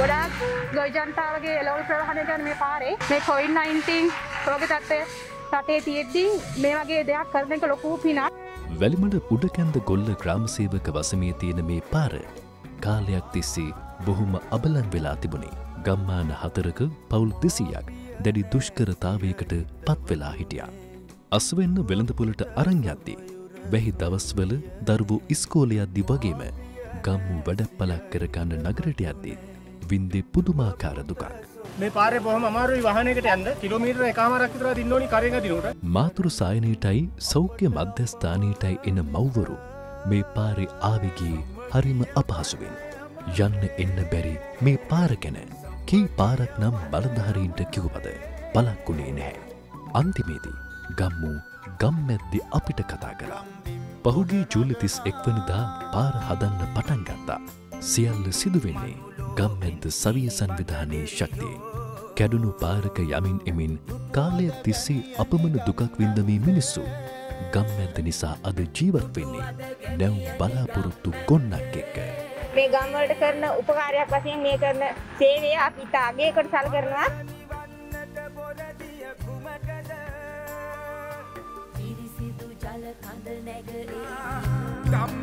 ගොඩාක් ගොයිජන්තාවගේ එලවල් ප්‍රවාහණය කරන මේ පාරේ මේ කොයින් 19 රෝග තත්ත්වය රටේ තියෙද්දී මේ වගේ දෙයක් කරන එක ලොකු පිනක්. වැලිමඩ උඩකැන්ද ගොල්ල ග්‍රාමසේවක වසමේ තියෙන මේ පාර කාලයක් තිස්සේ බොහොම අබලන් වෙලා තිබුණේ. ගම්මාන හතරක පවුල් දෙසීයක් දැඩි දුෂ්කරතාවයකට පත්වෙලා හිටියා. අස්වෙන්න වෙළඳපොලට අරංයද්දී. වැහි දවස්වල දරුවෝ ඉස්කෝලයද්දි වගේම ගම්මු වැඩපලක් කරගන්න නගරට යද්දී. වින්දේ පුදුමාකාර දුකක්. මේ පාරේ බොහොම අමාරුයි වාහනයකට යන්න කිලෝමීටර එකමාරක් විතර දින්න ඕනි කරේක දිනුට මාතුරු සායනයටයි සෞඛ්‍ය මධ්‍යස්ථානයටයි එන මව්වරු මේ පාරි ආවිගී හරිම අපහසුවෙන්. යන්න එන්න බැරි මේ පාර ගැන කී පාරක් නම් බලධාරීන්ට කිව්වද පලක්කුණේ නැහැ. අන්තිමේදී ගම්මු ගම්මැද්දි අපිට කතා කරා. පහුගේ ජූලිතිස් එක්වනිදා පාර හදන්න පටන් ගත්තා. සියල්ල සිදුවෙන්නේ ගම්මැද්ද සවිය සංවිධානයේ ශක්තිය. කැඩුණු පාරක යමින් එමින් කාලය තිස්සේ අපමණ දුකක් වින්දමී මිනිස්සු. ගම්මැද්ද නිසා අද ජීවත් වෙන්නේ නැව් බලාපොරොත්තු ගොන්නක් එක්ක. මේ ගම්වලට කරන උපකාරයක් වශයෙන් මේ කරන සේවය අපි තාගයකට සල් කරනවා නැගරේ